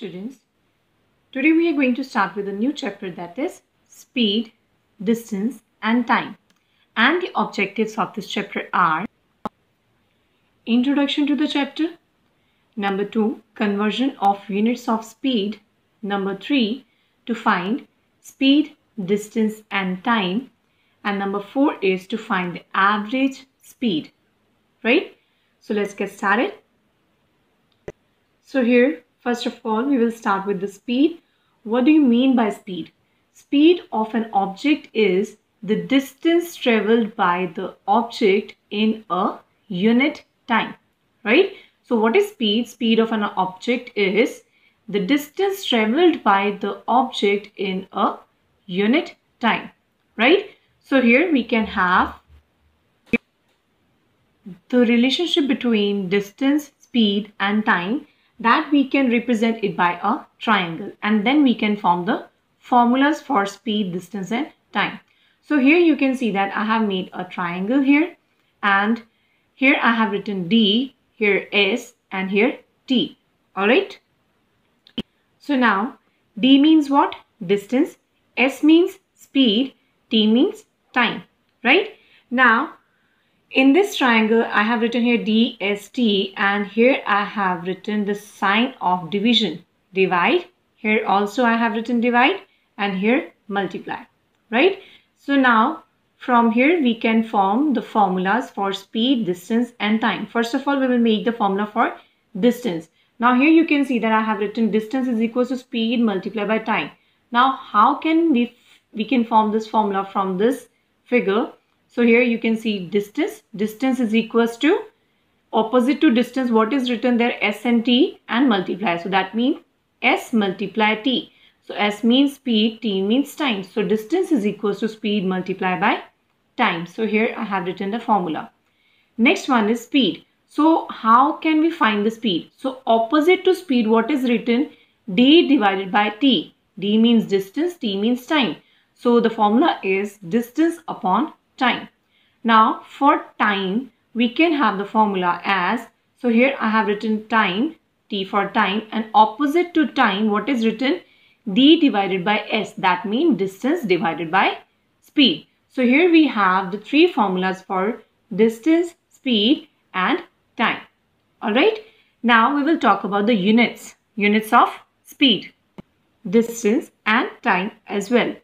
students. Today we are going to start with a new chapter that is speed, distance and time. And the objectives of this chapter are Introduction to the chapter. Number 2. Conversion of units of speed. Number 3. To find speed, distance and time. And number 4 is to find the average speed. Right? So let's get started. So here First of all, we will start with the speed. What do you mean by speed? Speed of an object is the distance traveled by the object in a unit time, right? So what is speed? Speed of an object is the distance traveled by the object in a unit time, right? So here we can have the relationship between distance, speed and time that we can represent it by a triangle and then we can form the formulas for speed, distance and time. So here you can see that I have made a triangle here and here I have written D, here S and here T. Alright. So now D means what? Distance. S means speed. T means time. Right. Now in this triangle, I have written here DST and here I have written the sign of division. Divide. Here also I have written divide and here multiply. Right? So now from here we can form the formulas for speed, distance and time. First of all, we will make the formula for distance. Now here you can see that I have written distance is equal to speed multiplied by time. Now how can we, we can form this formula from this figure? So here you can see distance. Distance is equals to opposite to distance. What is written there? S and T and multiply. So that means S multiply T. So S means speed, T means time. So distance is equals to speed multiplied by time. So here I have written the formula. Next one is speed. So how can we find the speed? So opposite to speed, what is written? D divided by T. D means distance, T means time. So the formula is distance upon time. Now for time, we can have the formula as, so here I have written time, t for time and opposite to time, what is written? d divided by s, that means distance divided by speed. So here we have the three formulas for distance, speed and time. Alright, now we will talk about the units, units of speed, distance and time as well.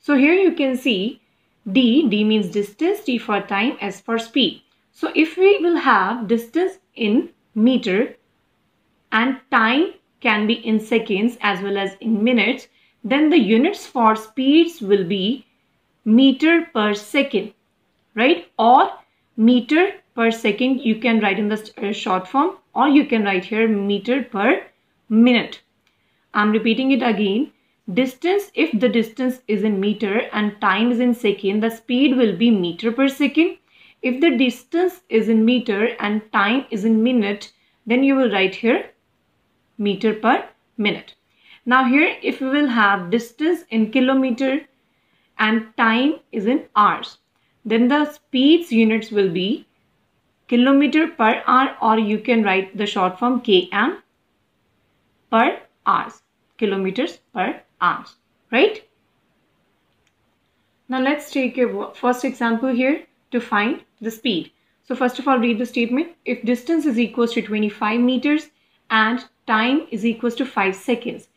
So here you can see D, D means distance, T for time, S for speed. So if we will have distance in meter and time can be in seconds as well as in minutes, then the units for speeds will be meter per second, right? Or meter per second you can write in the uh, short form or you can write here meter per minute. I'm repeating it again. Distance, if the distance is in meter and time is in second, the speed will be meter per second. If the distance is in meter and time is in minute, then you will write here meter per minute. Now here, if we will have distance in kilometer and time is in hours, then the speeds units will be kilometer per hour or you can write the short form km per hours, kilometers per right? Now let's take a first example here to find the speed. So first of all, read the statement. If distance is equals to 25 meters and time is equals to 5 seconds,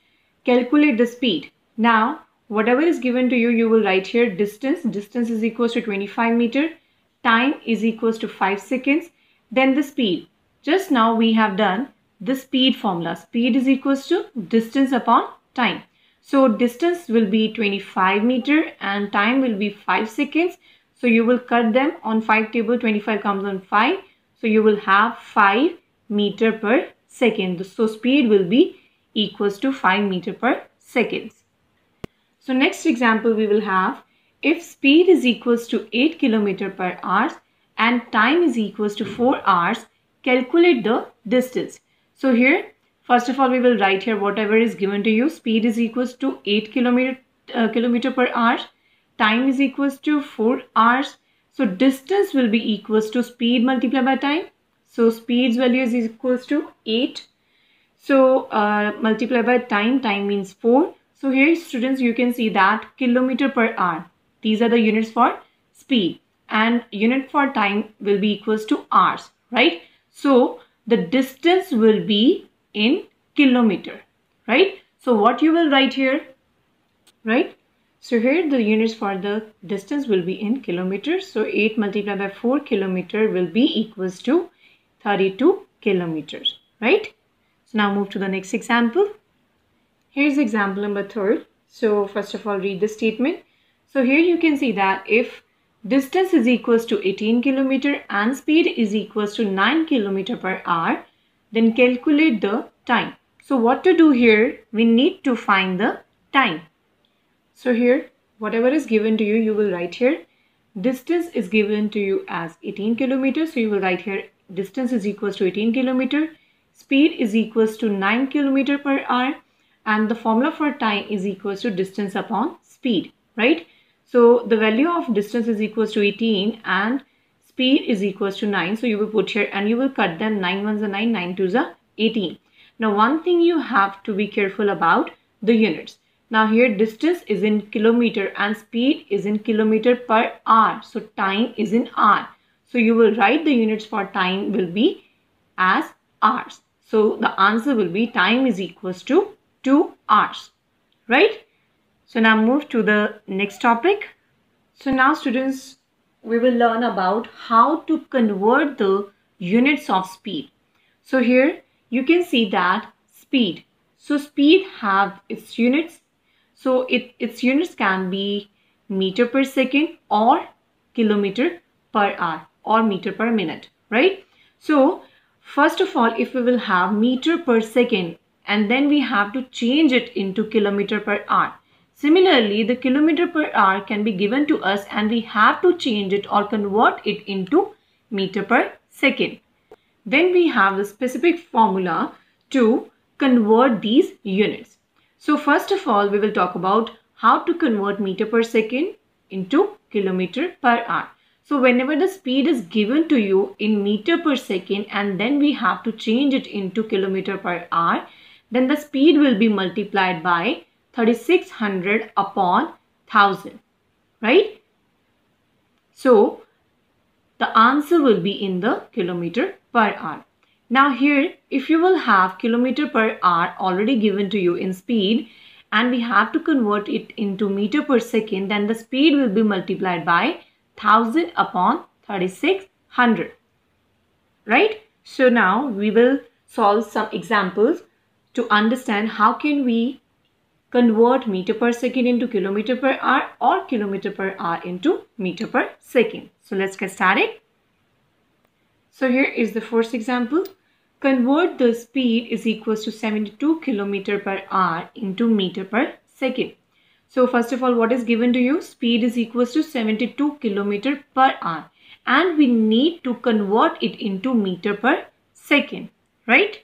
calculate the speed. Now, whatever is given to you, you will write here distance. Distance is equals to 25 meter. Time is equals to 5 seconds. Then the speed. Just now we have done the speed formula. Speed is equals to distance upon time. So distance will be 25 meter and time will be 5 seconds. So you will cut them on 5 table, 25 comes on 5. So you will have 5 meter per second. So speed will be equals to 5 meter per seconds. So next example we will have if speed is equals to 8 kilometer per hour and time is equals to 4 hours, calculate the distance. So here First of all, we will write here whatever is given to you. Speed is equals to 8 kilometer, uh, kilometer per hour. Time is equals to 4 hours. So distance will be equals to speed multiplied by time. So speed's value is equals to 8. So uh, multiply by time, time means 4. So here students you can see that kilometer per hour. These are the units for speed and unit for time will be equals to hours, right? So the distance will be in kilometer, right? So what you will write here, right? So here the units for the distance will be in kilometers. So 8 multiplied by 4 kilometer will be equals to 32 kilometers, right? So now move to the next example. Here's example number third. So first of all, read the statement. So here you can see that if distance is equals to 18 kilometer and speed is equals to 9 kilometer per hour, then calculate the time. So what to do here? We need to find the time. So here, whatever is given to you, you will write here. Distance is given to you as 18 kilometers. So you will write here distance is equals to 18 kilometer. Speed is equals to 9 kilometer per hour. And the formula for time is equals to distance upon speed, right? So the value of distance is equals to 18 and speed is equals to 9. So you will put here and you will cut them 9 ones are 9, 9 twos are 18. Now one thing you have to be careful about the units. Now here distance is in kilometer and speed is in kilometer per hour. So time is in hour. So you will write the units for time will be as hours. So the answer will be time is equals to 2 hours. Right? So now move to the next topic. So now students we will learn about how to convert the units of speed. So here you can see that speed. So speed have its units so it, its units can be meter per second or kilometer per hour or meter per minute, right? So first of all, if we will have meter per second and then we have to change it into kilometer per hour. Similarly, the kilometer per hour can be given to us and we have to change it or convert it into meter per second. Then we have the specific formula to convert these units. So first of all, we will talk about how to convert meter per second into kilometer per hour. So whenever the speed is given to you in meter per second and then we have to change it into kilometer per hour, then the speed will be multiplied by 3600 upon 1000, right? So the answer will be in the kilometer per hour. Now here, if you will have kilometer per hour already given to you in speed and we have to convert it into meter per second, then the speed will be multiplied by 1000 upon 3600. Right? So now we will solve some examples to understand how can we convert meter per second into kilometer per hour or kilometer per hour into meter per second. So let's get started. So here is the first example. Convert the speed is equals to 72 kilometer per hour into meter per second. So first of all, what is given to you? Speed is equals to 72 kilometer per hour. And we need to convert it into meter per second, right?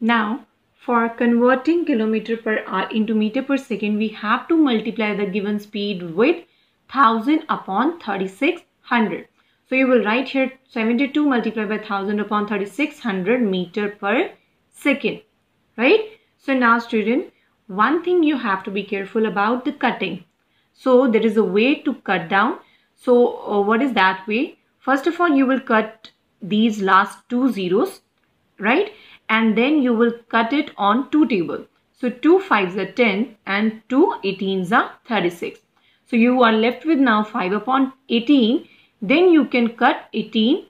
Now, for converting kilometer per hour into meter per second, we have to multiply the given speed with 1000 upon 3600. So you will write here 72 multiplied by 1000 upon 3600 meter per second. Right? So now student, one thing you have to be careful about the cutting. So there is a way to cut down. So uh, what is that way? First of all, you will cut these last two zeros, right? And then you will cut it on two table. So 2 5s are 10 and 2 18s are 36. So you are left with now 5 upon 18 then you can cut 18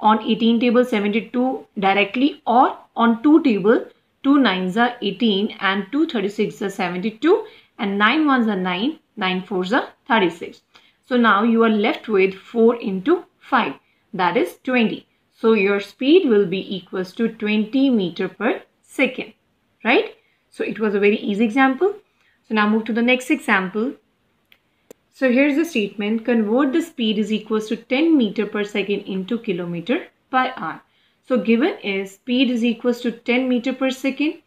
on 18 table 72 directly or on 2 table 2 9s are 18 and 2 36 are 72 and 9 1s are 9, 9 4s are 36. So now you are left with 4 into 5 that is 20. So your speed will be equals to 20 meter per second, right? So it was a very easy example. So now move to the next example. So here's the statement, convert the speed is equals to 10 meter per second into kilometer per hour. So given is speed is equals to 10 meter per second.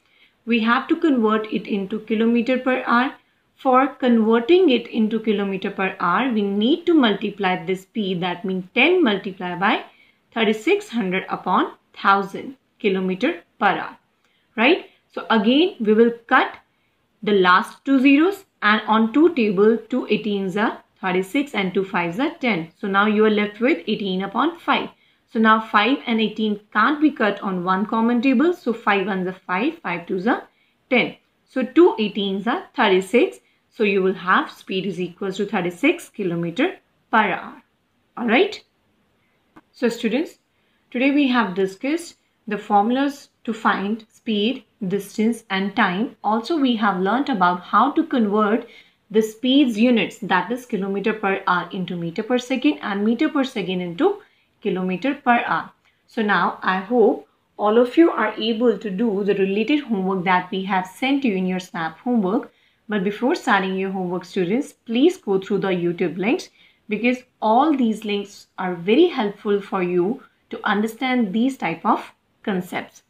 We have to convert it into kilometer per hour. For converting it into kilometer per hour, we need to multiply the speed that means 10 multiplied by 3600 upon 1000 kilometer per hour. right? So again, we will cut the last two zeros and on two table, two 18s are 36 and two 5s are 10. So now you are left with 18 upon 5. So now 5 and 18 can't be cut on one common table. So 5 ones are 5, 5 twos are 10. So two 18s are 36. So you will have speed is equals to 36 kilometer per hour. Alright. So students, today we have discussed the formulas to find speed, distance and time. Also we have learnt about how to convert the speeds units that is kilometer per hour into meter per second and meter per second into kilometer per hour. So now I hope all of you are able to do the related homework that we have sent you in your SNAP homework. But before starting your homework students, please go through the YouTube links because all these links are very helpful for you to understand these type of concepts.